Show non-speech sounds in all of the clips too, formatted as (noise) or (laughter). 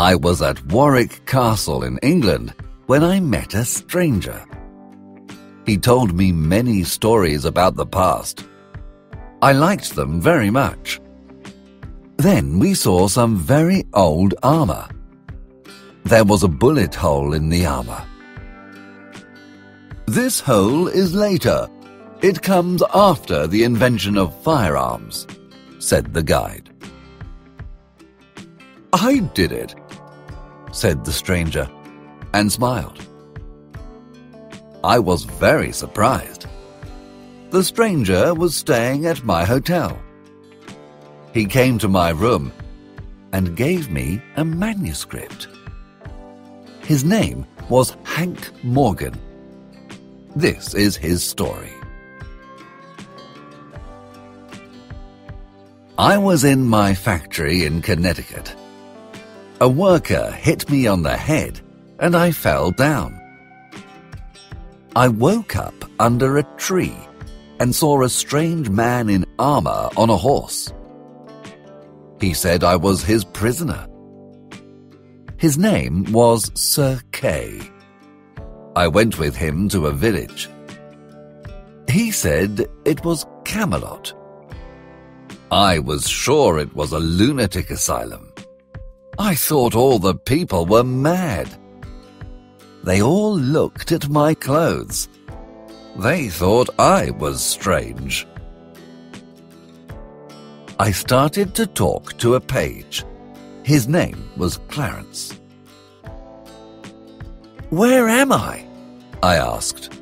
I was at Warwick Castle in England when I met a stranger. He told me many stories about the past. I liked them very much. Then we saw some very old armor. There was a bullet hole in the armor. This hole is later. It comes after the invention of firearms, said the guide. I did it, said the stranger, and smiled. I was very surprised. The stranger was staying at my hotel. He came to my room and gave me a manuscript. His name was Hank Morgan. This is his story. I was in my factory in Connecticut. A worker hit me on the head and I fell down. I woke up under a tree and saw a strange man in armor on a horse. He said I was his prisoner. His name was Sir Kay. I went with him to a village. He said it was Camelot. I was sure it was a lunatic asylum. I thought all the people were mad. They all looked at my clothes. They thought I was strange. I started to talk to a page. His name was Clarence. Where am I? I asked.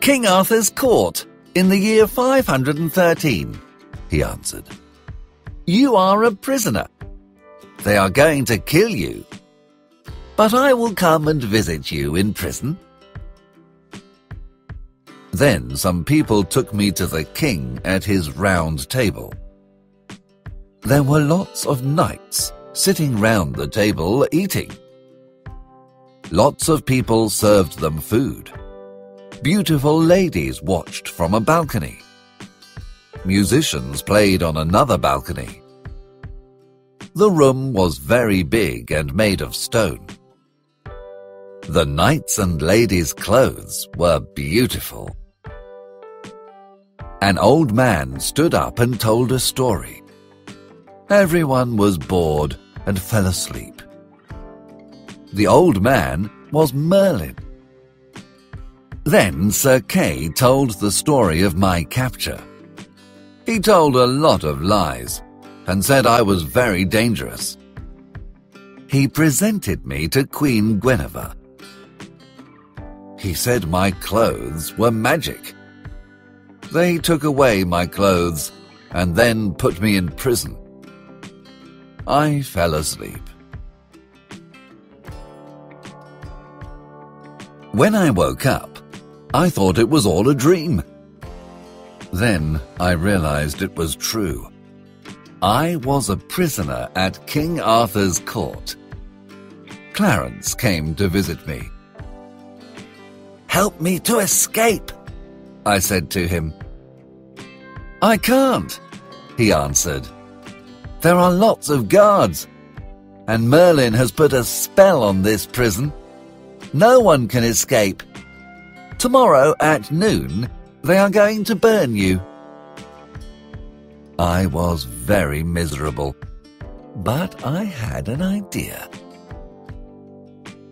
King Arthur's court, in the year 513, he answered. You are a prisoner. They are going to kill you but I will come and visit you in prison. Then some people took me to the king at his round table. There were lots of knights sitting round the table eating. Lots of people served them food. Beautiful ladies watched from a balcony. Musicians played on another balcony. The room was very big and made of stone. The knights and ladies' clothes were beautiful. An old man stood up and told a story. Everyone was bored and fell asleep. The old man was Merlin. Then Sir Kay told the story of my capture. He told a lot of lies and said I was very dangerous. He presented me to Queen Guinevere he said my clothes were magic. They took away my clothes and then put me in prison. I fell asleep. When I woke up, I thought it was all a dream. Then I realized it was true. I was a prisoner at King Arthur's court. Clarence came to visit me. Help me to escape, I said to him. I can't, he answered. There are lots of guards, and Merlin has put a spell on this prison. No one can escape. Tomorrow at noon, they are going to burn you. I was very miserable, but I had an idea.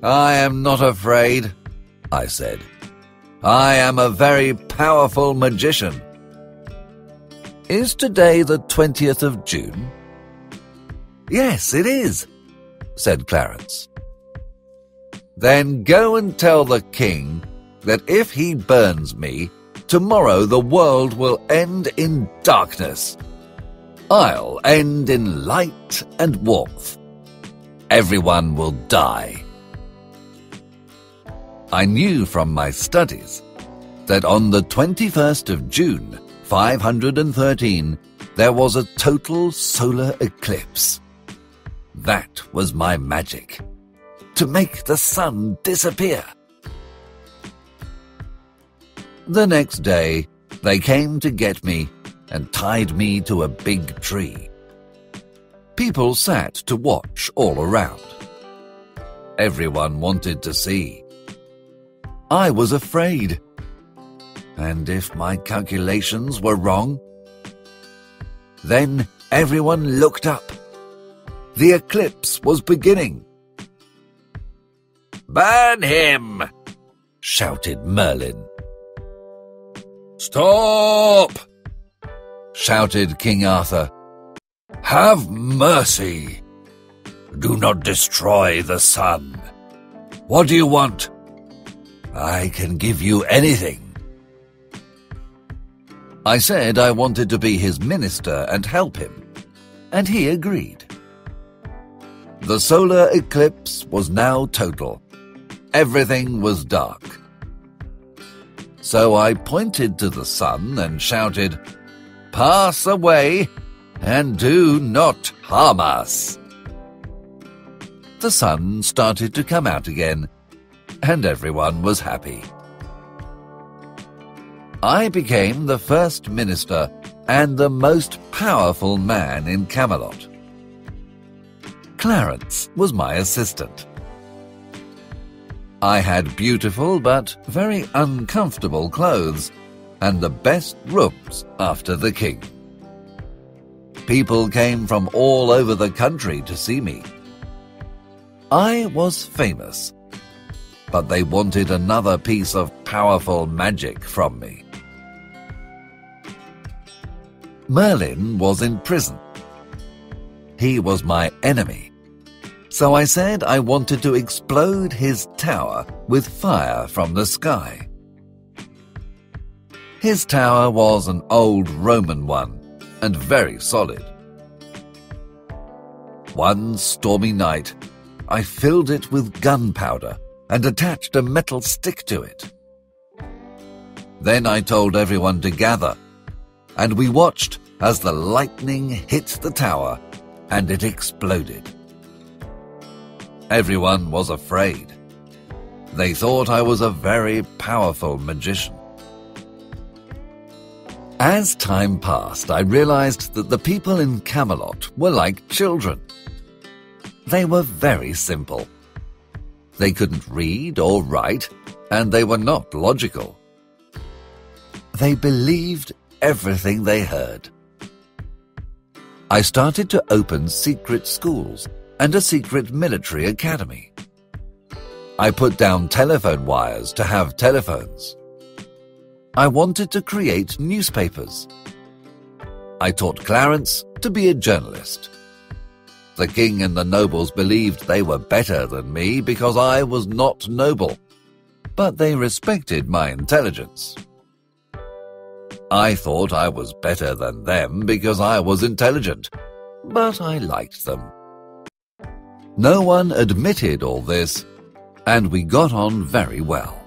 I am not afraid, I said. I am a very powerful magician. Is today the 20th of June? Yes, it is, said Clarence. Then go and tell the king that if he burns me, tomorrow the world will end in darkness. I'll end in light and warmth. Everyone will die. I knew from my studies that on the 21st of June, 513, there was a total solar eclipse. That was my magic. To make the sun disappear. The next day, they came to get me and tied me to a big tree. People sat to watch all around. Everyone wanted to see. I was afraid. And if my calculations were wrong? Then everyone looked up. The eclipse was beginning. Burn him! shouted Merlin. Stop! Shouted King Arthur. Have mercy! Do not destroy the sun. What do you want? I can give you anything. I said I wanted to be his minister and help him, and he agreed. The solar eclipse was now total. Everything was dark. So I pointed to the sun and shouted, Pass away and do not harm us. The sun started to come out again, and everyone was happy. I became the first minister and the most powerful man in Camelot. Clarence was my assistant. I had beautiful but very uncomfortable clothes and the best rooms after the king. People came from all over the country to see me. I was famous, but they wanted another piece of powerful magic from me. Merlin was in prison. He was my enemy. So I said I wanted to explode his tower with fire from the sky. His tower was an old Roman one and very solid. One stormy night, I filled it with gunpowder and attached a metal stick to it. Then I told everyone to gather, and we watched as the lightning hit the tower and it exploded. Everyone was afraid. They thought I was a very powerful magician. As time passed, I realized that the people in Camelot were like children. They were very simple. They couldn't read or write, and they were not logical. They believed everything they heard. I started to open secret schools and a secret military academy. I put down telephone wires to have telephones. I wanted to create newspapers. I taught Clarence to be a journalist. The king and the nobles believed they were better than me because I was not noble, but they respected my intelligence. I thought I was better than them because I was intelligent, but I liked them. No one admitted all this, and we got on very well.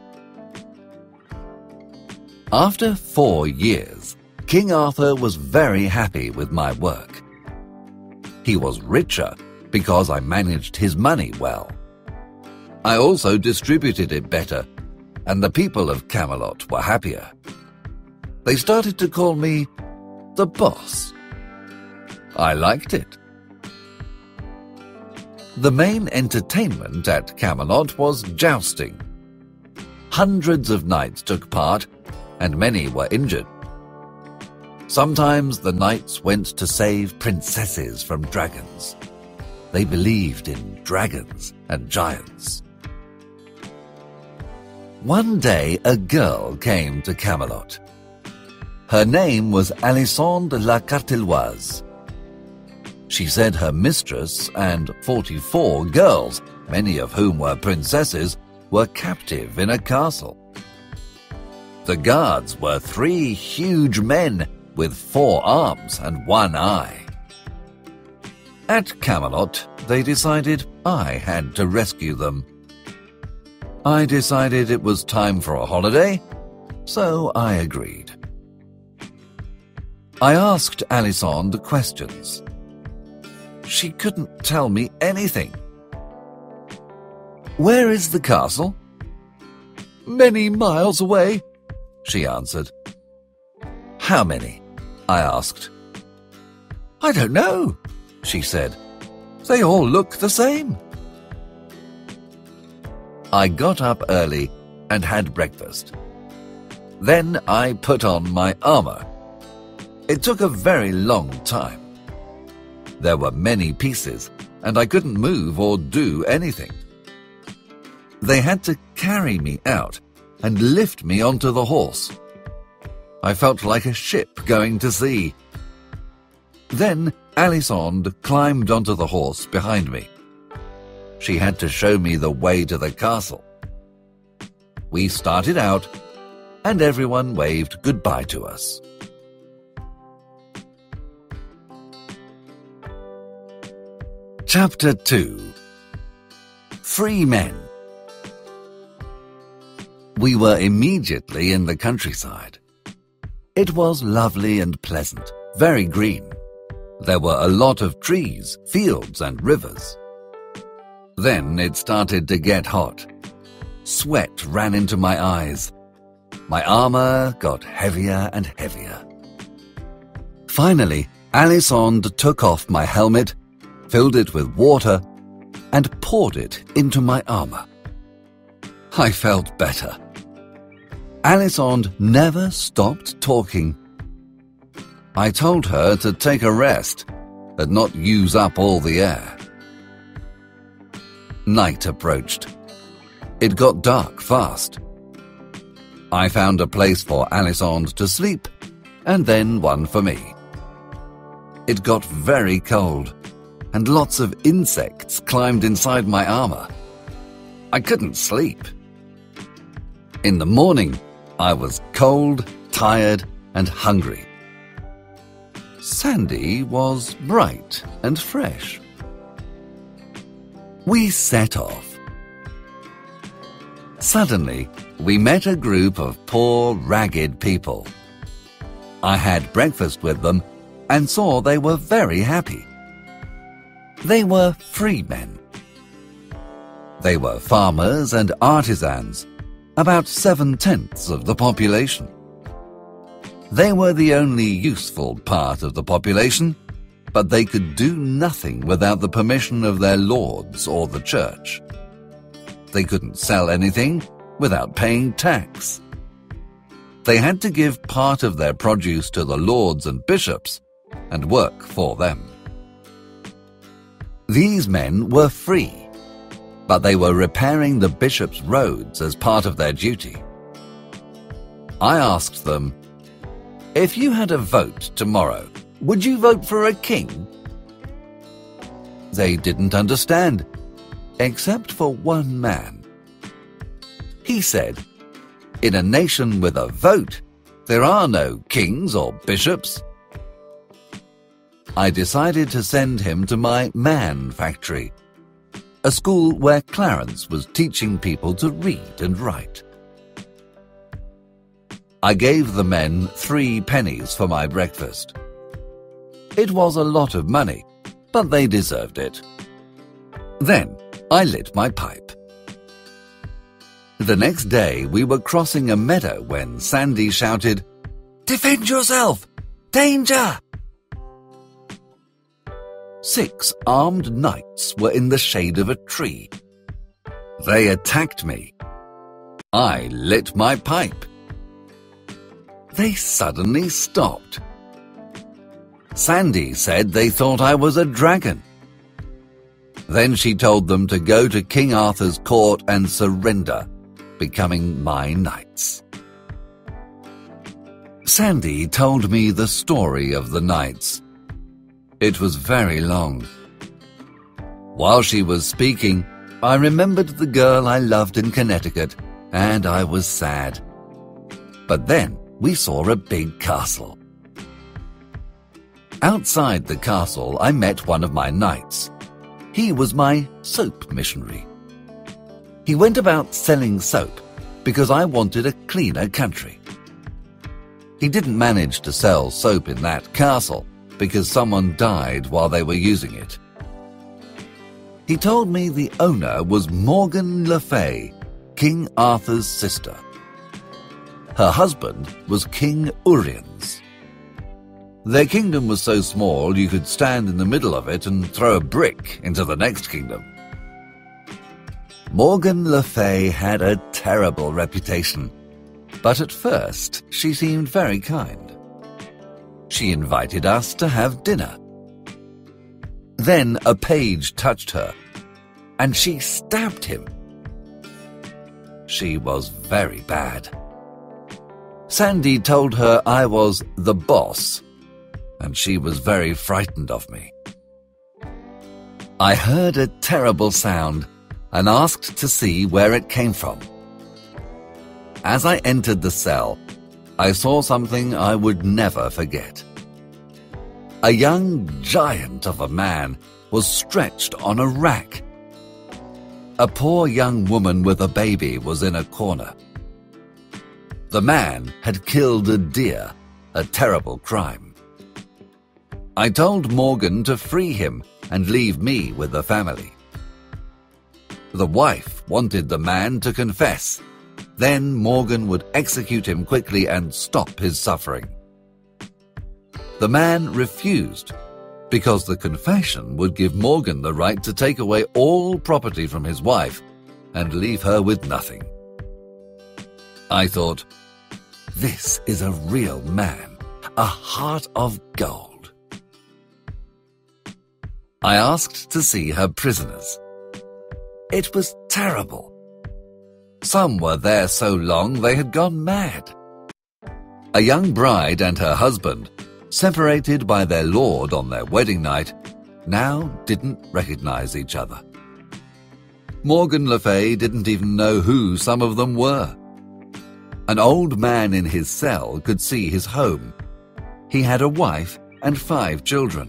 After four years, King Arthur was very happy with my work. He was richer because I managed his money well. I also distributed it better, and the people of Camelot were happier. They started to call me the boss. I liked it. The main entertainment at Camelot was jousting. Hundreds of knights took part and many were injured. Sometimes the knights went to save princesses from dragons. They believed in dragons and giants. One day a girl came to Camelot. Her name was Alisande la Carteloise. She said her mistress and 44 girls, many of whom were princesses, were captive in a castle. The guards were three huge men with four arms and one eye. At Camelot, they decided I had to rescue them. I decided it was time for a holiday, so I agreed. I asked Alisande questions. She couldn't tell me anything. Where is the castle? Many miles away, she answered. How many? I asked. I don't know, she said, They all look the same. I got up early and had breakfast. Then I put on my armor. It took a very long time. There were many pieces, and I couldn't move or do anything. They had to carry me out and lift me onto the horse. I felt like a ship going to sea. Then Alisande climbed onto the horse behind me. She had to show me the way to the castle. We started out, and everyone waved goodbye to us. Chapter 2 Free Men We were immediately in the countryside. It was lovely and pleasant, very green. There were a lot of trees, fields, and rivers. Then it started to get hot. Sweat ran into my eyes. My armor got heavier and heavier. Finally, Alisande took off my helmet, filled it with water, and poured it into my armor. I felt better. Alisande never stopped talking. I told her to take a rest and not use up all the air. Night approached. It got dark fast. I found a place for Alisande to sleep, and then one for me. It got very cold, and lots of insects climbed inside my armor. I couldn't sleep. In the morning, I was cold, tired, and hungry. Sandy was bright and fresh. We set off. Suddenly, we met a group of poor, ragged people. I had breakfast with them and saw they were very happy. They were free men. They were farmers and artisans, about seven-tenths of the population. They were the only useful part of the population, but they could do nothing without the permission of their lords or the church. They couldn't sell anything without paying tax. They had to give part of their produce to the lords and bishops and work for them. These men were free, but they were repairing the bishop's roads as part of their duty. I asked them if you had a vote tomorrow, would you vote for a king? They didn't understand, except for one man. He said, In a nation with a vote, there are no kings or bishops. I decided to send him to my man factory, a school where Clarence was teaching people to read and write. I gave the men three pennies for my breakfast. It was a lot of money, but they deserved it. Then I lit my pipe. The next day we were crossing a meadow when Sandy shouted, Defend yourself! Danger! Six armed knights were in the shade of a tree. They attacked me. I lit my pipe they suddenly stopped. Sandy said they thought I was a dragon. Then she told them to go to King Arthur's court and surrender, becoming my knights. Sandy told me the story of the knights. It was very long. While she was speaking, I remembered the girl I loved in Connecticut, and I was sad. But then we saw a big castle. Outside the castle, I met one of my knights. He was my soap missionary. He went about selling soap because I wanted a cleaner country. He didn't manage to sell soap in that castle because someone died while they were using it. He told me the owner was Morgan Le Fay, King Arthur's sister. Her husband was King Uriens. Their kingdom was so small you could stand in the middle of it and throw a brick into the next kingdom. Morgan Le Fay had a terrible reputation, but at first she seemed very kind. She invited us to have dinner. Then a page touched her, and she stabbed him. She was very bad. Sandy told her I was the boss and she was very frightened of me. I heard a terrible sound and asked to see where it came from. As I entered the cell, I saw something I would never forget. A young giant of a man was stretched on a rack. A poor young woman with a baby was in a corner. The man had killed a deer, a terrible crime. I told Morgan to free him and leave me with the family. The wife wanted the man to confess. Then Morgan would execute him quickly and stop his suffering. The man refused because the confession would give Morgan the right to take away all property from his wife and leave her with nothing. I thought, this is a real man, a heart of gold. I asked to see her prisoners. It was terrible. Some were there so long they had gone mad. A young bride and her husband, separated by their lord on their wedding night, now didn't recognize each other. Morgan Le Fay didn't even know who some of them were. An old man in his cell could see his home. He had a wife and five children.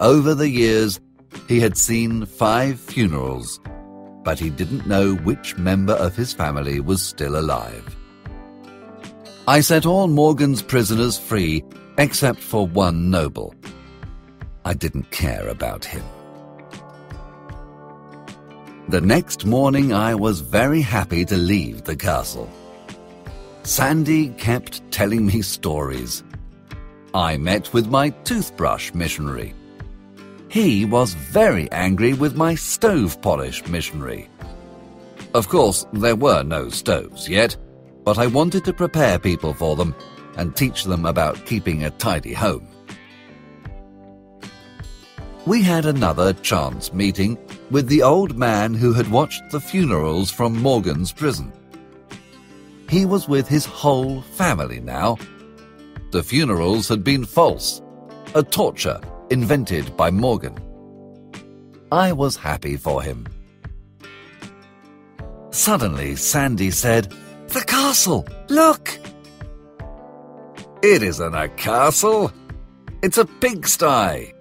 Over the years, he had seen five funerals, but he didn't know which member of his family was still alive. I set all Morgan's prisoners free except for one noble. I didn't care about him. The next morning I was very happy to leave the castle. Sandy kept telling me stories. I met with my toothbrush missionary. He was very angry with my stove polish missionary. Of course, there were no stoves yet, but I wanted to prepare people for them and teach them about keeping a tidy home. We had another chance meeting with the old man who had watched the funerals from Morgan's prison. He was with his whole family now. The funerals had been false, a torture invented by Morgan. I was happy for him. Suddenly, Sandy said, The castle! Look! It isn't a castle. It's a pigsty,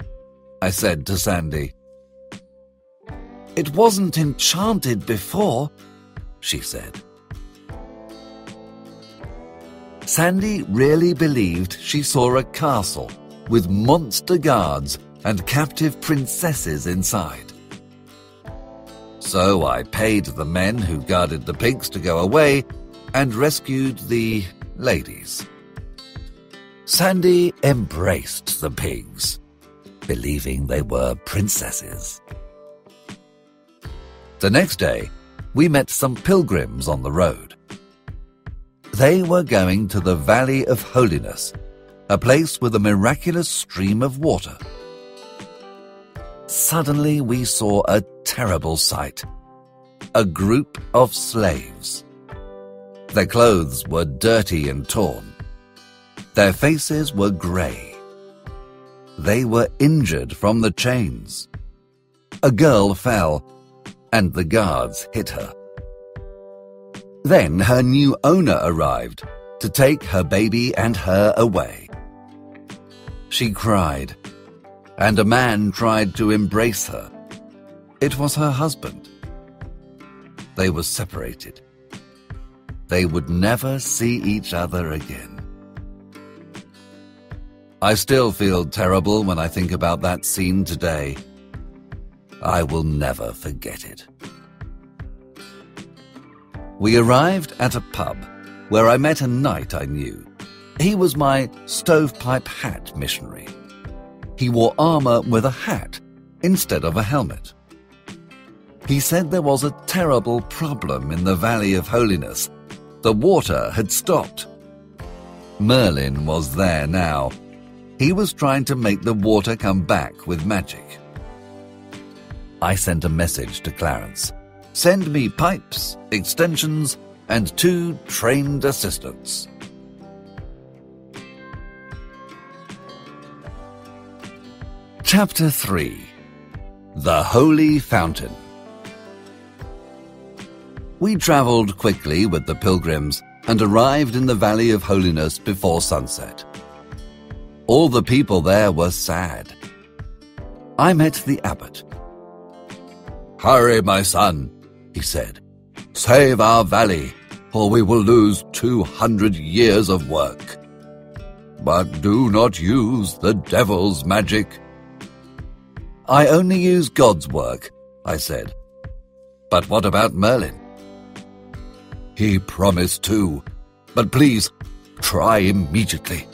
I said to Sandy. It wasn't enchanted before, she said. Sandy really believed she saw a castle with monster guards and captive princesses inside. So I paid the men who guarded the pigs to go away and rescued the ladies. Sandy embraced the pigs, believing they were princesses. The next day, we met some pilgrims on the road. They were going to the Valley of Holiness a place with a miraculous stream of water. Suddenly we saw a terrible sight. A group of slaves. Their clothes were dirty and torn. Their faces were grey. They were injured from the chains. A girl fell, and the guards hit her. Then her new owner arrived to take her baby and her away. She cried, and a man tried to embrace her. It was her husband. They were separated. They would never see each other again. I still feel terrible when I think about that scene today. I will never forget it. We arrived at a pub where I met a knight I knew. He was my stovepipe hat missionary. He wore armor with a hat instead of a helmet. He said there was a terrible problem in the Valley of Holiness. The water had stopped. Merlin was there now. He was trying to make the water come back with magic. I sent a message to Clarence. Send me pipes, extensions, and two trained assistants. Chapter 3 The Holy Fountain We travelled quickly with the pilgrims and arrived in the Valley of Holiness before sunset. All the people there were sad. I met the abbot. Hurry, my son, he said. Save our valley, or we will lose two hundred years of work. But do not use the devil's magic. I only use God's work, I said. But what about Merlin? He promised to, but please try immediately,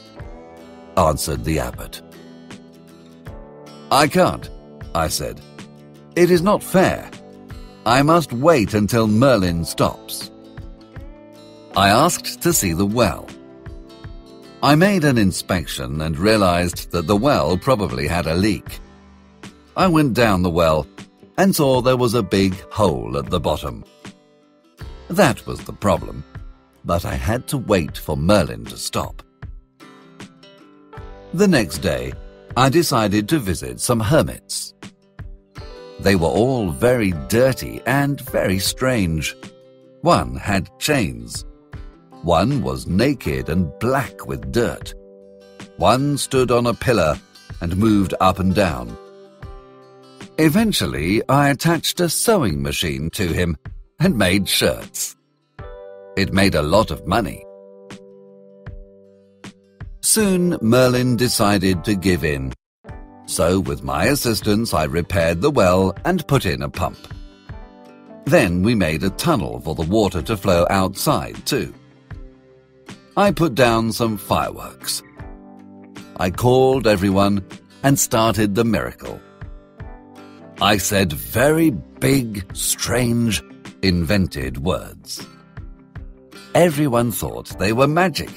answered the abbot. I can't, I said. It is not fair. I must wait until Merlin stops. I asked to see the well. I made an inspection and realized that the well probably had a leak. I went down the well and saw there was a big hole at the bottom. That was the problem, but I had to wait for Merlin to stop. The next day, I decided to visit some hermits. They were all very dirty and very strange. One had chains. One was naked and black with dirt. One stood on a pillar and moved up and down. Eventually, I attached a sewing machine to him and made shirts. It made a lot of money. Soon, Merlin decided to give in. So, with my assistance, I repaired the well and put in a pump. Then we made a tunnel for the water to flow outside, too. I put down some fireworks. I called everyone and started the miracle. I said very big, strange, invented words. Everyone thought they were magic.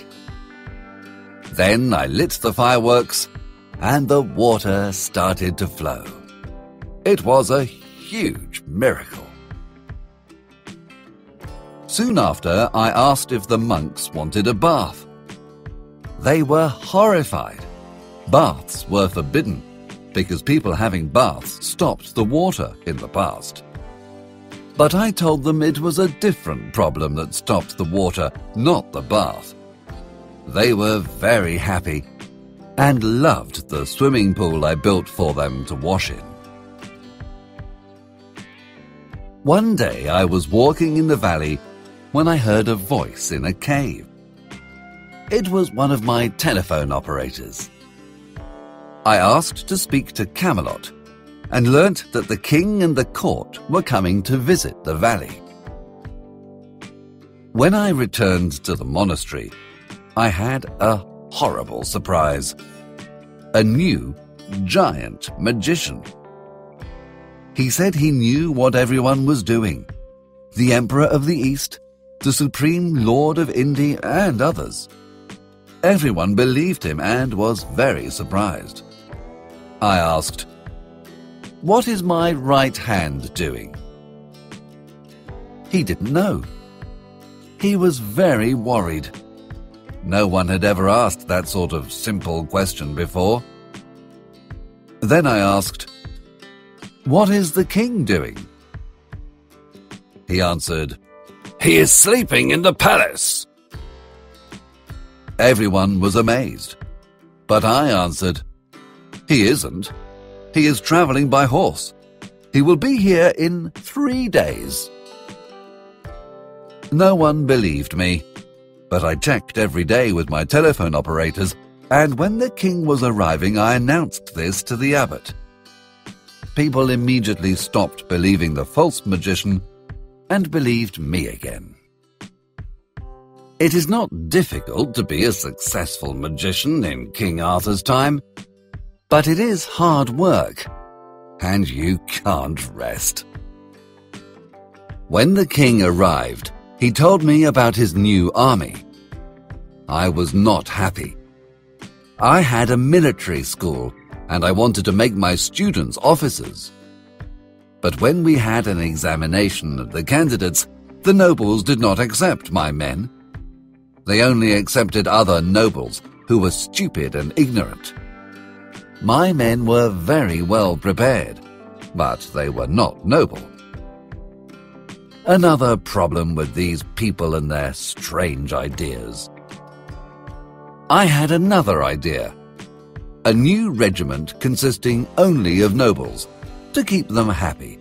Then I lit the fireworks and the water started to flow. It was a huge miracle. Soon after, I asked if the monks wanted a bath. They were horrified. Baths were forbidden because people having baths stopped the water in the past. But I told them it was a different problem that stopped the water, not the bath. They were very happy and loved the swimming pool I built for them to wash in. One day I was walking in the valley when I heard a voice in a cave. It was one of my telephone operators. I asked to speak to Camelot and learnt that the king and the court were coming to visit the valley. When I returned to the monastery, I had a horrible surprise. A new, giant magician. He said he knew what everyone was doing. The Emperor of the East, the Supreme Lord of India, and others. Everyone believed him and was very surprised. I asked, What is my right hand doing? He didn't know. He was very worried. No one had ever asked that sort of simple question before. Then I asked, What is the king doing? He answered, He is sleeping in the palace. Everyone was amazed, but I answered, he isn't. He is travelling by horse. He will be here in three days. No one believed me, but I checked every day with my telephone operators, and when the king was arriving, I announced this to the abbot. People immediately stopped believing the false magician and believed me again. It is not difficult to be a successful magician in King Arthur's time, but it is hard work, and you can't rest. When the king arrived, he told me about his new army. I was not happy. I had a military school and I wanted to make my students officers. But when we had an examination of the candidates, the nobles did not accept my men. They only accepted other nobles who were stupid and ignorant. My men were very well prepared, but they were not noble. Another problem with these people and their strange ideas. I had another idea. A new regiment consisting only of nobles, to keep them happy.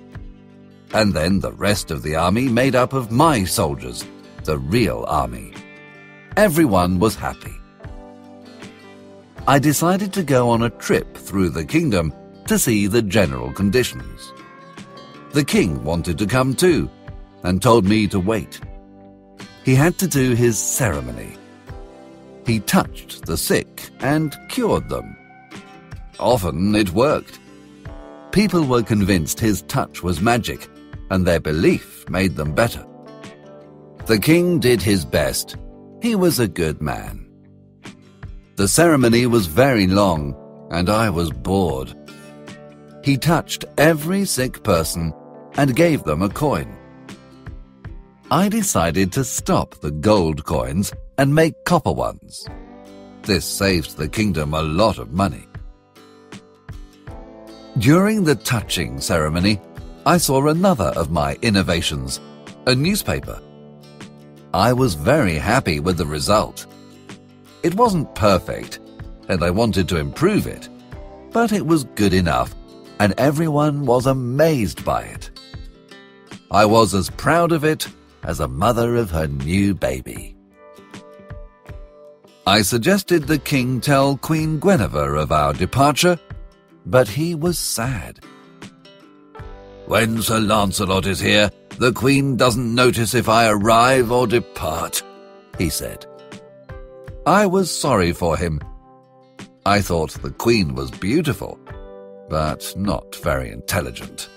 And then the rest of the army made up of my soldiers, the real army. Everyone was happy. I decided to go on a trip through the kingdom to see the general conditions. The king wanted to come too, and told me to wait. He had to do his ceremony. He touched the sick and cured them. Often it worked. People were convinced his touch was magic, and their belief made them better. The king did his best. He was a good man. The ceremony was very long, and I was bored. He touched every sick person and gave them a coin. I decided to stop the gold coins and make copper ones. This saved the kingdom a lot of money. During the touching ceremony, I saw another of my innovations, a newspaper. I was very happy with the result. It wasn't perfect, and I wanted to improve it, but it was good enough, and everyone was amazed by it. I was as proud of it as a mother of her new baby. I suggested the king tell Queen Guinevere of our departure, but he was sad. When Sir Lancelot is here, the queen doesn't notice if I arrive or depart, he said. I was sorry for him. I thought the queen was beautiful, but not very intelligent.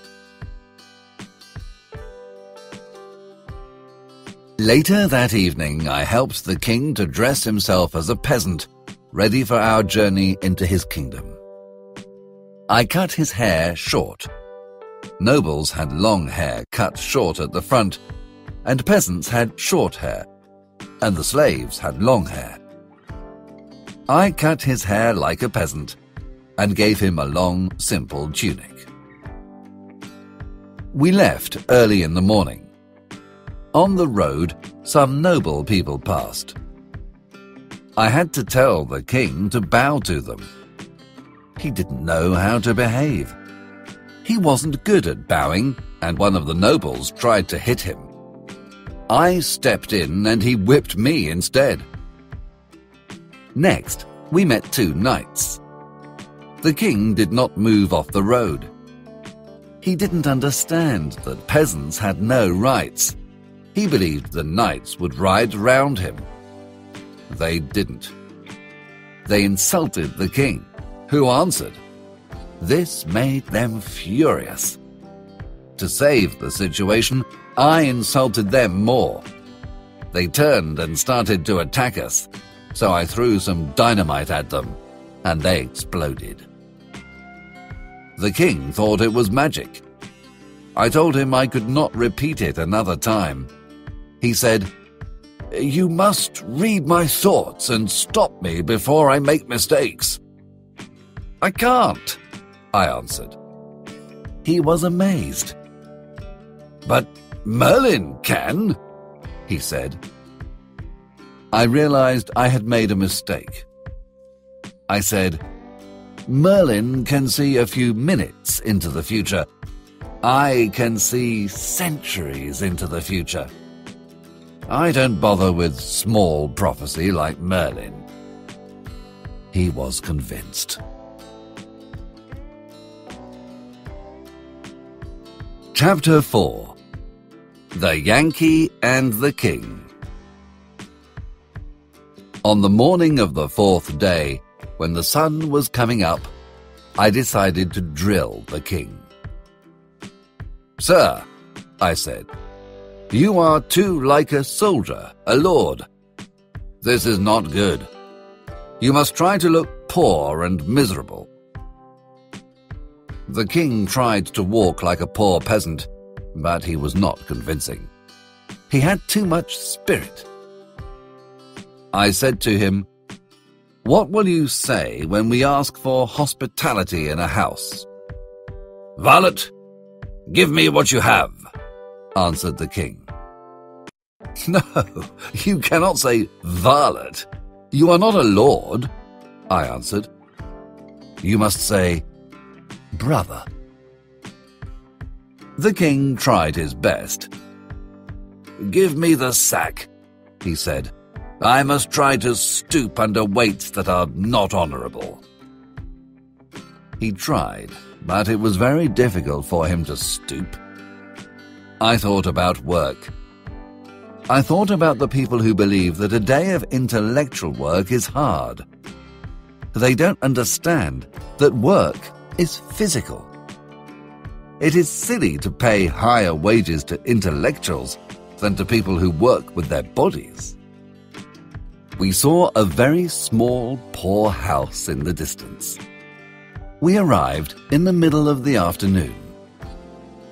Later that evening, I helped the king to dress himself as a peasant, ready for our journey into his kingdom. I cut his hair short. Nobles had long hair cut short at the front, and peasants had short hair, and the slaves had long hair. I cut his hair like a peasant and gave him a long, simple tunic. We left early in the morning. On the road, some noble people passed. I had to tell the king to bow to them. He didn't know how to behave. He wasn't good at bowing, and one of the nobles tried to hit him. I stepped in and he whipped me instead. Next, we met two knights. The king did not move off the road. He didn't understand that peasants had no rights he believed the knights would ride round him. They didn't. They insulted the king, who answered. This made them furious. To save the situation, I insulted them more. They turned and started to attack us, so I threw some dynamite at them, and they exploded. The king thought it was magic. I told him I could not repeat it another time, he said, You must read my thoughts and stop me before I make mistakes. I can't, I answered. He was amazed. But Merlin can, he said. I realized I had made a mistake. I said, Merlin can see a few minutes into the future. I can see centuries into the future. I don't bother with small prophecy like Merlin. He was convinced. Chapter 4 The Yankee and the King On the morning of the fourth day, when the sun was coming up, I decided to drill the king. Sir, I said, you are too like a soldier, a lord. This is not good. You must try to look poor and miserable. The king tried to walk like a poor peasant, but he was not convincing. He had too much spirit. I said to him, What will you say when we ask for hospitality in a house? Varlet, give me what you have, answered the king. (laughs) No, you cannot say varlet. You are not a lord, I answered. You must say brother. The king tried his best. Give me the sack, he said. I must try to stoop under weights that are not honourable. He tried, but it was very difficult for him to stoop. I thought about work. I thought about the people who believe that a day of intellectual work is hard. They don't understand that work is physical. It is silly to pay higher wages to intellectuals than to people who work with their bodies. We saw a very small, poor house in the distance. We arrived in the middle of the afternoon.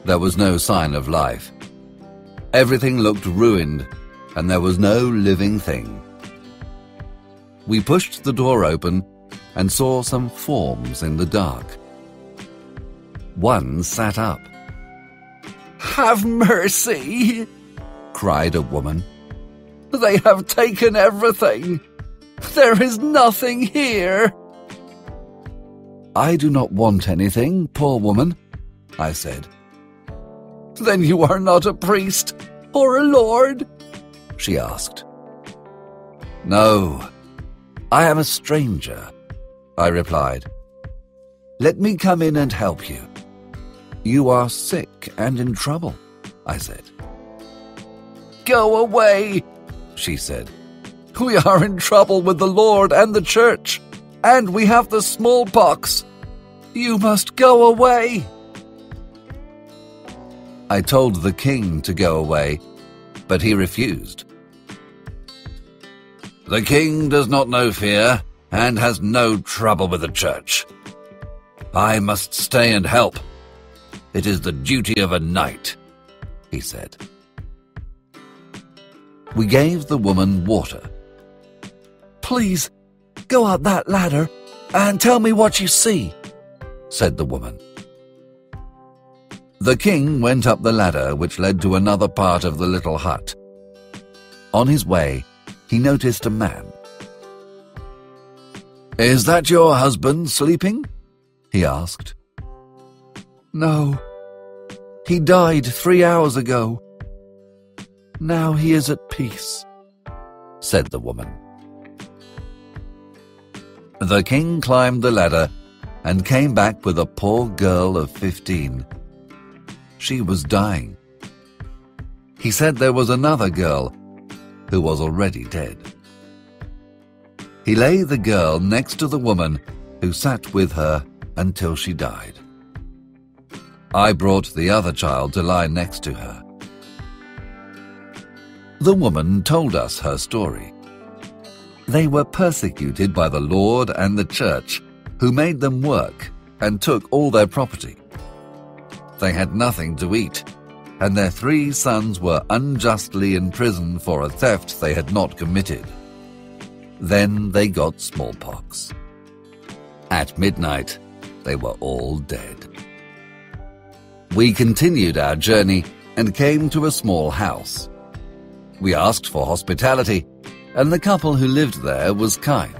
There was no sign of life. Everything looked ruined, and there was no living thing. We pushed the door open and saw some forms in the dark. One sat up. Have mercy! cried a woman. They have taken everything. There is nothing here. I do not want anything, poor woman, I said. Then you are not a priest or a lord? she asked. No, I am a stranger, I replied. Let me come in and help you. You are sick and in trouble, I said. Go away, she said. We are in trouble with the Lord and the church, and we have the smallpox. You must go away. I told the king to go away, but he refused. The king does not know fear and has no trouble with the church. I must stay and help. It is the duty of a knight, he said. We gave the woman water. Please, go up that ladder and tell me what you see, said the woman. The king went up the ladder which led to another part of the little hut. On his way, he noticed a man. Is that your husband sleeping? he asked. No. He died three hours ago. Now he is at peace, said the woman. The king climbed the ladder and came back with a poor girl of fifteen. She was dying. He said there was another girl who was already dead. He lay the girl next to the woman who sat with her until she died. I brought the other child to lie next to her. The woman told us her story. They were persecuted by the Lord and the church, who made them work and took all their property. They had nothing to eat, and their three sons were unjustly imprisoned for a theft they had not committed. Then they got smallpox. At midnight, they were all dead. We continued our journey and came to a small house. We asked for hospitality, and the couple who lived there was kind.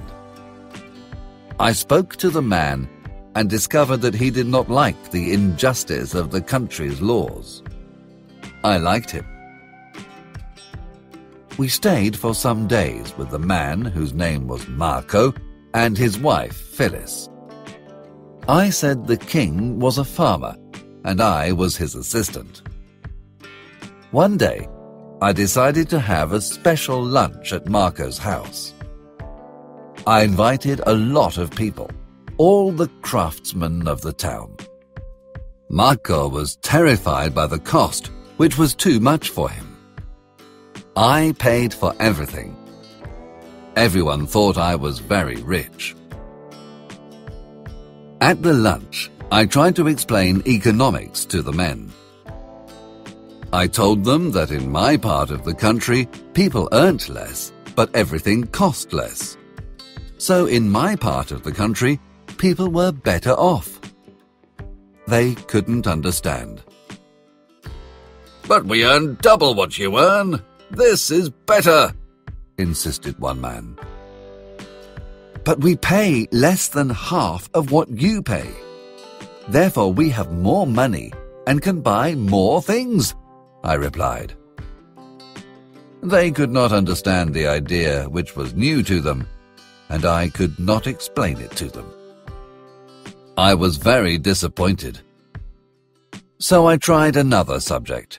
I spoke to the man and discovered that he did not like the injustice of the country's laws. I liked him. We stayed for some days with the man whose name was Marco and his wife Phyllis. I said the king was a farmer and I was his assistant. One day, I decided to have a special lunch at Marco's house. I invited a lot of people, all the craftsmen of the town. Marco was terrified by the cost, which was too much for him. I paid for everything. Everyone thought I was very rich. At the lunch, I tried to explain economics to the men. I told them that in my part of the country, people earned less, but everything cost less. So in my part of the country, people were better off. They couldn't understand. But we earn double what you earn. This is better, insisted one man. But we pay less than half of what you pay. Therefore, we have more money and can buy more things, I replied. They could not understand the idea which was new to them, and I could not explain it to them. I was very disappointed. So I tried another subject.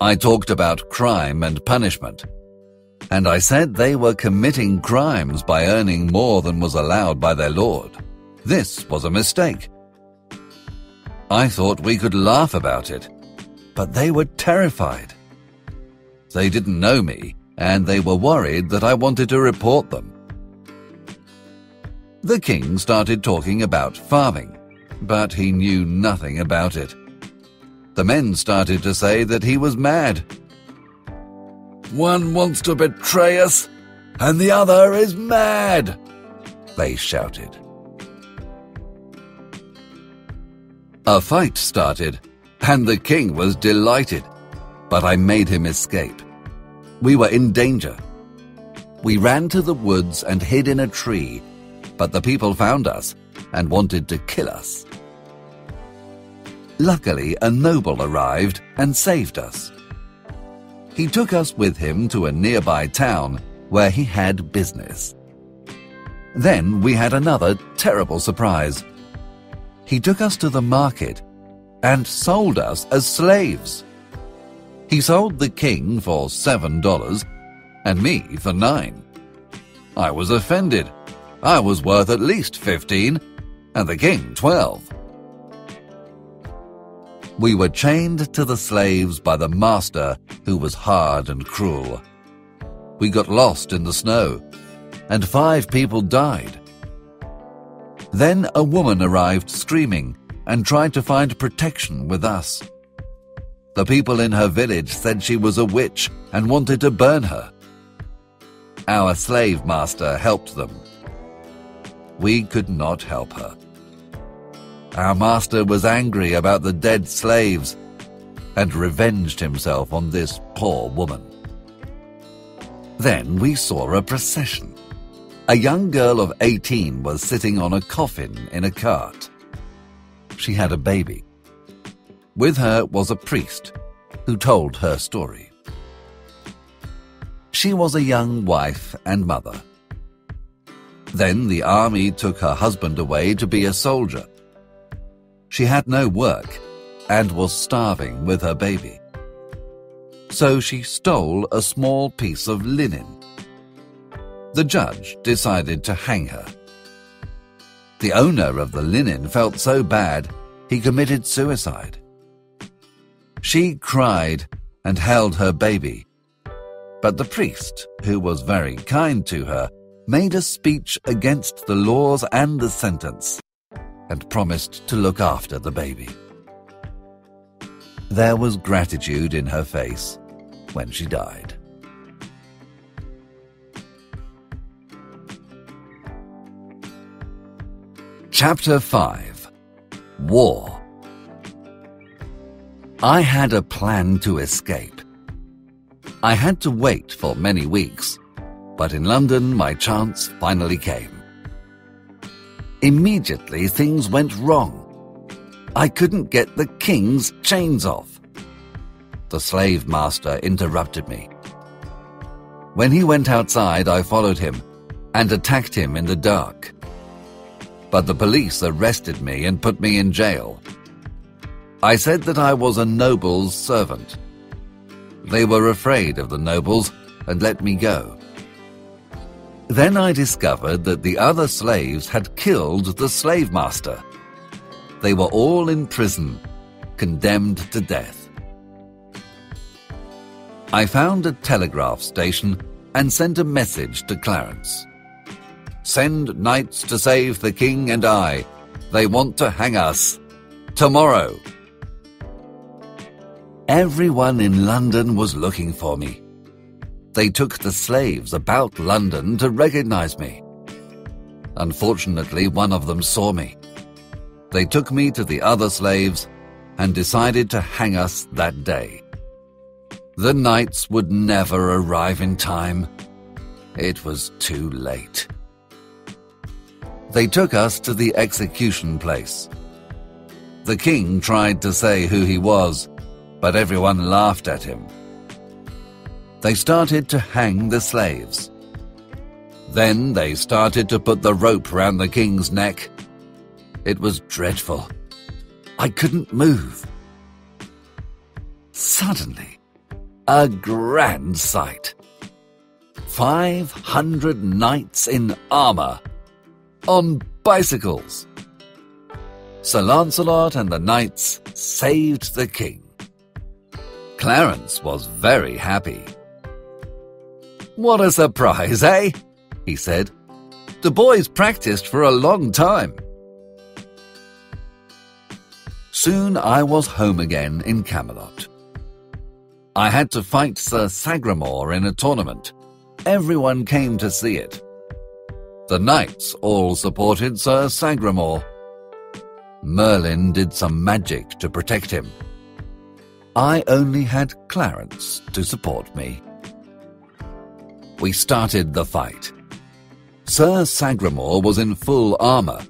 I talked about crime and punishment, and I said they were committing crimes by earning more than was allowed by their lord. This was a mistake. I thought we could laugh about it, but they were terrified. They didn't know me, and they were worried that I wanted to report them. The king started talking about farming, but he knew nothing about it. The men started to say that he was mad. One wants to betray us, and the other is mad, they shouted. A fight started, and the king was delighted, but I made him escape. We were in danger. We ran to the woods and hid in a tree but the people found us and wanted to kill us. Luckily, a noble arrived and saved us. He took us with him to a nearby town where he had business. Then we had another terrible surprise. He took us to the market and sold us as slaves. He sold the king for seven dollars and me for nine. I was offended I was worth at least 15, and the king 12. We were chained to the slaves by the master, who was hard and cruel. We got lost in the snow, and five people died. Then a woman arrived screaming and tried to find protection with us. The people in her village said she was a witch and wanted to burn her. Our slave master helped them we could not help her. Our master was angry about the dead slaves and revenged himself on this poor woman. Then we saw a procession. A young girl of 18 was sitting on a coffin in a cart. She had a baby. With her was a priest who told her story. She was a young wife and mother. Then the army took her husband away to be a soldier. She had no work and was starving with her baby. So she stole a small piece of linen. The judge decided to hang her. The owner of the linen felt so bad he committed suicide. She cried and held her baby. But the priest, who was very kind to her, made a speech against the laws and the sentence, and promised to look after the baby. There was gratitude in her face when she died. Chapter 5 War I had a plan to escape. I had to wait for many weeks but in London my chance finally came. Immediately things went wrong. I couldn't get the king's chains off. The slave master interrupted me. When he went outside, I followed him and attacked him in the dark. But the police arrested me and put me in jail. I said that I was a noble's servant. They were afraid of the nobles and let me go. Then I discovered that the other slaves had killed the slave master. They were all in prison, condemned to death. I found a telegraph station and sent a message to Clarence. Send knights to save the king and I. They want to hang us. Tomorrow. Everyone in London was looking for me. They took the slaves about London to recognize me. Unfortunately, one of them saw me. They took me to the other slaves and decided to hang us that day. The knights would never arrive in time. It was too late. They took us to the execution place. The king tried to say who he was, but everyone laughed at him. They started to hang the slaves. Then they started to put the rope round the king's neck. It was dreadful. I couldn't move. Suddenly, a grand sight. Five hundred knights in armour, on bicycles. Sir Lancelot and the knights saved the king. Clarence was very happy. What a surprise, eh? he said. The boys practiced for a long time. Soon I was home again in Camelot. I had to fight Sir Sagramore in a tournament. Everyone came to see it. The knights all supported Sir Sagramore. Merlin did some magic to protect him. I only had Clarence to support me. We started the fight. Sir Sagramore was in full armour,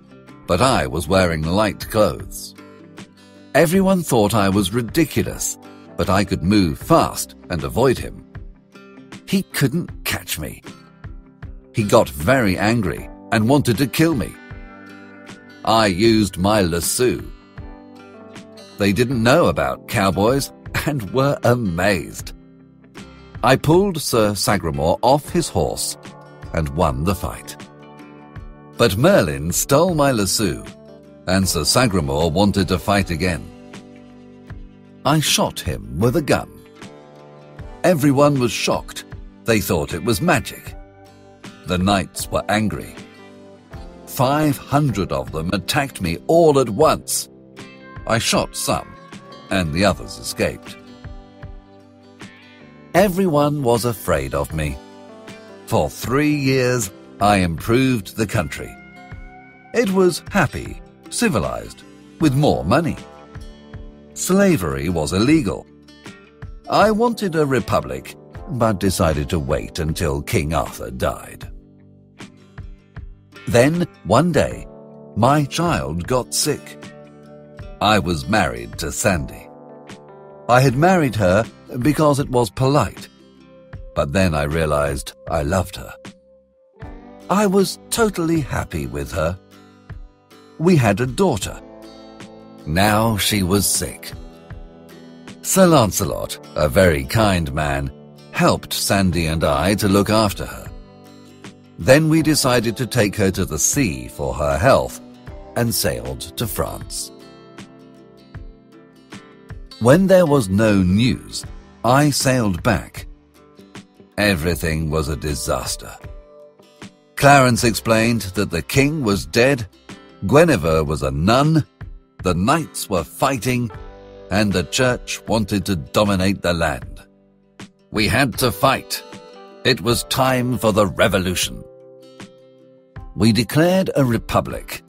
but I was wearing light clothes. Everyone thought I was ridiculous, but I could move fast and avoid him. He couldn't catch me. He got very angry and wanted to kill me. I used my lasso they didn't know about cowboys (laughs) and were amazed. I pulled Sir Sagramore off his horse and won the fight. But Merlin stole my lasso, and Sir Sagramore wanted to fight again. I shot him with a gun. Everyone was shocked. They thought it was magic. The knights were angry. Five hundred of them attacked me all at once. I shot some, and the others escaped. Everyone was afraid of me. For three years, I improved the country. It was happy, civilized, with more money. Slavery was illegal. I wanted a republic, but decided to wait until King Arthur died. Then, one day, my child got sick. I was married to Sandy. I had married her because it was polite, but then I realized I loved her. I was totally happy with her. We had a daughter. Now she was sick. Sir Lancelot, a very kind man, helped Sandy and I to look after her. Then we decided to take her to the sea for her health and sailed to France. When there was no news, I sailed back. Everything was a disaster. Clarence explained that the king was dead, Guinevere was a nun, the knights were fighting, and the church wanted to dominate the land. We had to fight. It was time for the revolution. We declared a republic,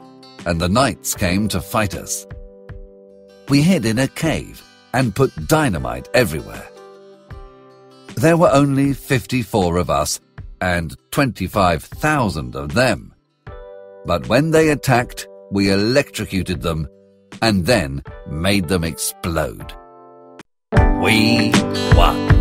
and the knights came to fight us. We hid in a cave and put dynamite everywhere. There were only 54 of us and 25,000 of them. But when they attacked, we electrocuted them and then made them explode. We won.